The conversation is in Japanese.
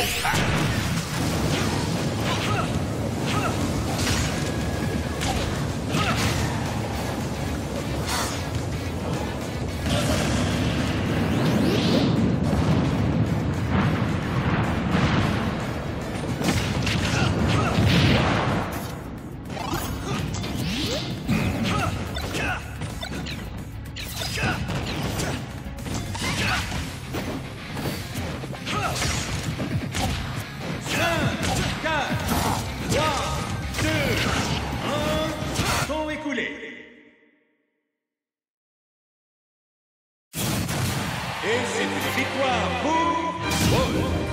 Ah. play. Et c'est une victoire pour Paul.